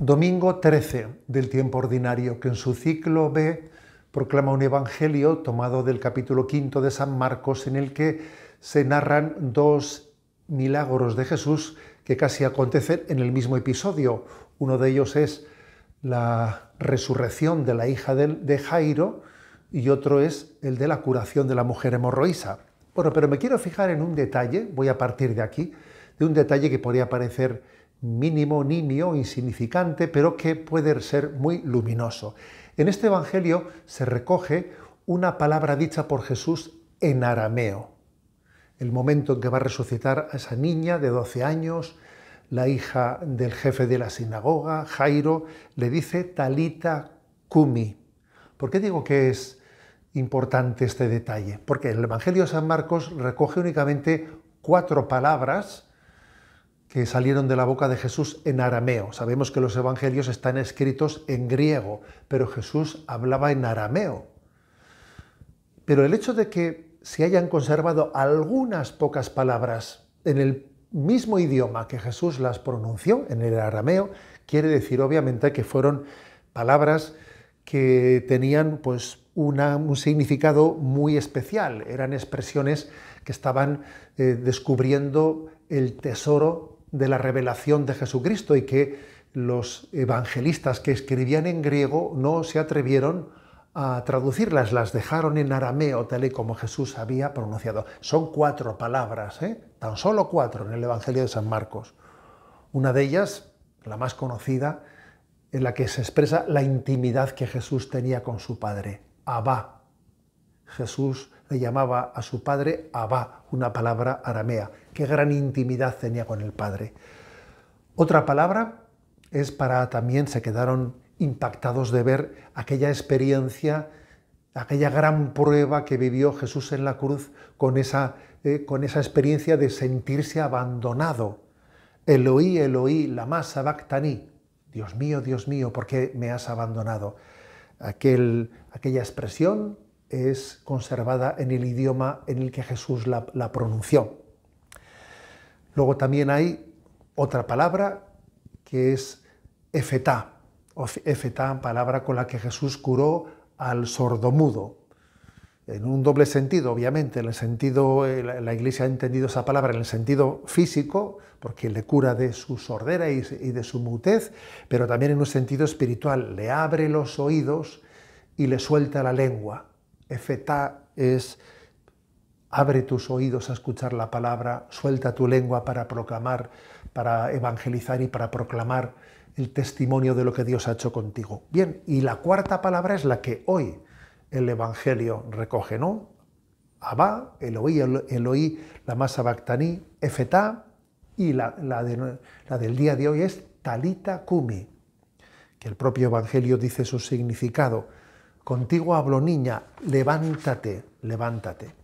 Domingo 13 del tiempo ordinario, que en su ciclo B proclama un evangelio tomado del capítulo quinto de San Marcos, en el que se narran dos milagros de Jesús que casi acontecen en el mismo episodio. Uno de ellos es la resurrección de la hija de Jairo y otro es el de la curación de la mujer hemorroísa. Bueno, pero me quiero fijar en un detalle, voy a partir de aquí, de un detalle que podría parecer mínimo, nimio, insignificante, pero que puede ser muy luminoso. En este Evangelio se recoge una palabra dicha por Jesús en arameo. El momento en que va a resucitar a esa niña de 12 años, la hija del jefe de la sinagoga, Jairo, le dice talita kumi. ¿Por qué digo que es importante este detalle? Porque el Evangelio de San Marcos recoge únicamente cuatro palabras que salieron de la boca de Jesús en arameo. Sabemos que los evangelios están escritos en griego, pero Jesús hablaba en arameo. Pero el hecho de que se hayan conservado algunas pocas palabras en el mismo idioma que Jesús las pronunció, en el arameo, quiere decir obviamente que fueron palabras que tenían pues un significado muy especial, eran expresiones que estaban eh, descubriendo el tesoro de la revelación de Jesucristo y que los evangelistas que escribían en griego no se atrevieron a traducirlas, las dejaron en arameo, tal y como Jesús había pronunciado. Son cuatro palabras, ¿eh? tan solo cuatro en el Evangelio de San Marcos. Una de ellas, la más conocida, en la que se expresa la intimidad que Jesús tenía con su Padre, Abba. Jesús le llamaba a su padre Abba, una palabra aramea. Qué gran intimidad tenía con el padre. Otra palabra es para también se quedaron impactados de ver aquella experiencia, aquella gran prueba que vivió Jesús en la cruz con esa, eh, con esa experiencia de sentirse abandonado. Eloí, Eloí, lama sabactani. Dios mío, Dios mío, ¿por qué me has abandonado? Aquel, aquella expresión es conservada en el idioma en el que Jesús la, pronunció. Luego también hay otra palabra que es efetá, efetá, palabra con la que Jesús curó al sordomudo. En un doble sentido, obviamente, en el sentido, eh, la Iglesia ha entendido esa palabra en el sentido físico, porque le cura de su sordera y de su mutez, pero también en un sentido espiritual, le abre los oídos y le suelta la lengua. Efetá es abre tus oídos a escuchar la palabra, suelta tu lengua para proclamar, para evangelizar y para proclamar el testimonio de lo que Dios ha hecho contigo. Bien, y la cuarta palabra es la que hoy el Evangelio recoge, ¿no? Abba, Eloí, Eloí, la masa bactaní, Efetá, y la, la, la del día de hoy es Talita Kumi, que el propio Evangelio dice su significado Contigo hablo niña, levántate, levántate.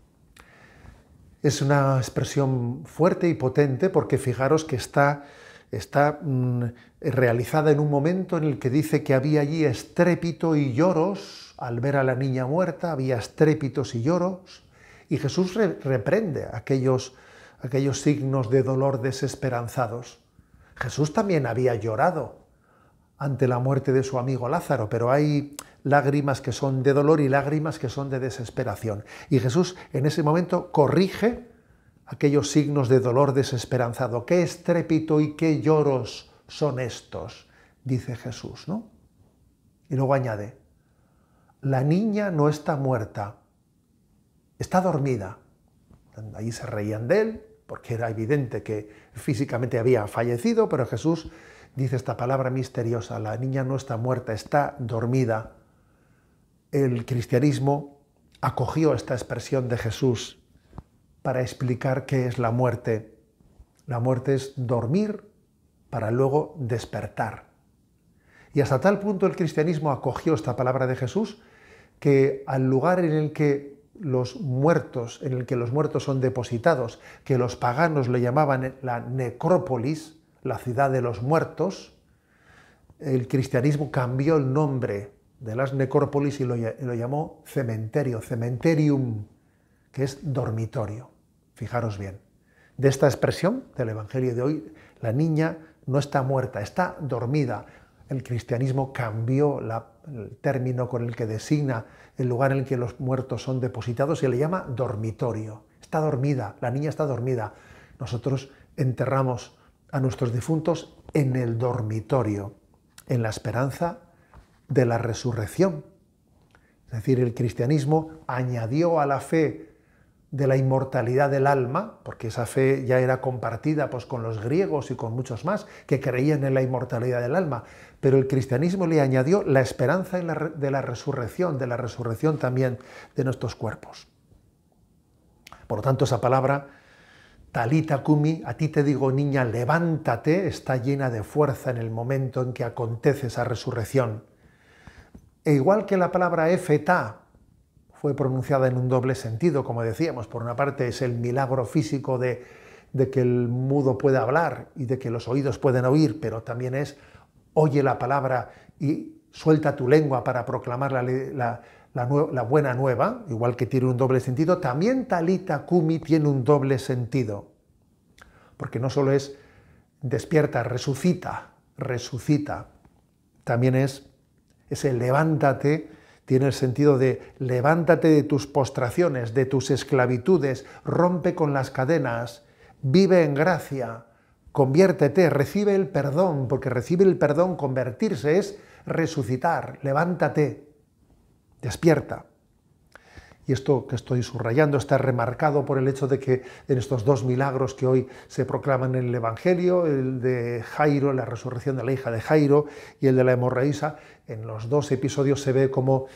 Es una expresión fuerte y potente porque fijaros que está, está mm, realizada en un momento en el que dice que había allí estrépito y lloros, al ver a la niña muerta había estrépitos y lloros, y Jesús reprende aquellos, aquellos signos de dolor desesperanzados. Jesús también había llorado ante la muerte de su amigo Lázaro, pero hay lágrimas que son de dolor y lágrimas que son de desesperación. Y Jesús en ese momento corrige aquellos signos de dolor desesperanzado. ¿Qué estrépito y qué lloros son estos? Dice Jesús, ¿no? Y luego añade, la niña no está muerta, está dormida. Ahí se reían de él, porque era evidente que físicamente había fallecido, pero Jesús dice esta palabra misteriosa, la niña no está muerta, está dormida el cristianismo acogió esta expresión de Jesús para explicar qué es la muerte. La muerte es dormir para luego despertar. Y hasta tal punto el cristianismo acogió esta palabra de Jesús que al lugar en el que los muertos, en el que los muertos son depositados, que los paganos le llamaban la necrópolis, la ciudad de los muertos, el cristianismo cambió el nombre de las necrópolis y lo, llamó cementerio, cementerium, que es dormitorio. Fijaros bien. De esta expresión del Evangelio de hoy, la niña no está muerta, está dormida. el cristianismo cambió el término con el que designa el lugar en el que los muertos son depositados y le llama dormitorio. Está dormida, la niña está dormida. Nosotros enterramos a nuestros difuntos en el dormitorio, en la esperanza de la resurrección. Es decir, el cristianismo añadió a la fe de la inmortalidad del alma, porque esa fe ya era compartida pues, con los griegos y con muchos más que creían en la inmortalidad del alma, pero el cristianismo le añadió la esperanza de la resurrección, de la resurrección también de nuestros cuerpos. Por lo tanto, esa palabra, talita kumi, a ti te digo niña, levántate, está llena de fuerza en el momento en que acontece esa resurrección. E igual que la palabra efeta, fue pronunciada en un doble sentido, como decíamos. Por una parte es el milagro físico de, que el mudo pueda hablar y de que los oídos pueden oír, pero también es oye la palabra y suelta tu lengua para proclamar la, la, buena nueva, igual que tiene un doble sentido. También talita kumi tiene un doble sentido, porque no solo es despierta, resucita, resucita, también es ese levántate tiene el sentido de levántate de tus postraciones, de tus esclavitudes, rompe con las cadenas, vive en gracia, conviértete, recibe el perdón, porque recibe el perdón, convertirse es resucitar, levántate, despierta. Y esto que estoy subrayando está remarcado por el hecho de que en estos dos milagros que hoy se proclaman en el Evangelio, el de Jairo, la resurrección de la hija de Jairo y el de la hemorraísa, en los dos episodios se ve como,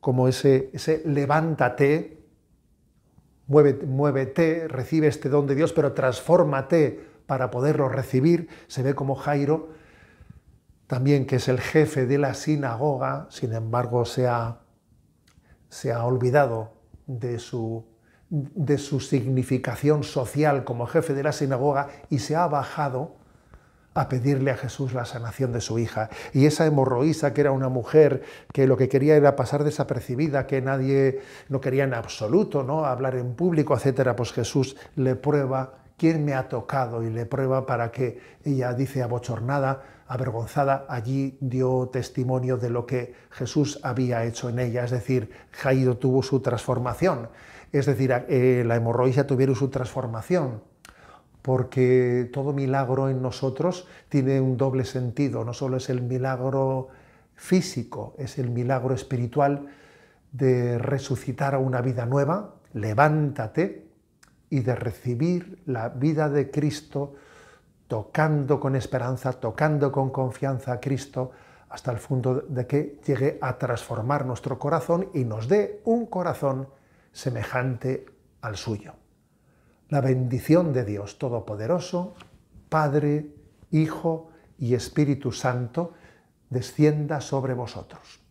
como ese, ese levántate, muévete, muévete, recibe este don de Dios, pero transfórmate para poderlo recibir. Se ve como Jairo, también que es el jefe de la sinagoga, sin embargo se ha se ha olvidado de su, de su significación social como jefe de la sinagoga y se ha bajado a pedirle a Jesús la sanación de su hija. Y esa hemorroísa, que era una mujer que lo que quería era pasar desapercibida, que nadie no quería en absoluto, ¿no? hablar en público, etcétera, pues Jesús le prueba quién me ha tocado y le prueba para que ella dice abochornada, avergonzada, allí dio testimonio de lo que Jesús había hecho en ella, es decir, Jairo tuvo su transformación, es decir, eh, la hemorroísa tuvieron su transformación, porque todo milagro en nosotros tiene un doble sentido, no solo es el milagro físico, es el milagro espiritual de resucitar a una vida nueva, levántate y de recibir la vida de Cristo tocando con esperanza, tocando con confianza a Cristo, hasta el punto de que llegue a transformar nuestro corazón y nos dé un corazón semejante al suyo. La bendición de Dios Todopoderoso, Padre, Hijo y Espíritu Santo, descienda sobre vosotros.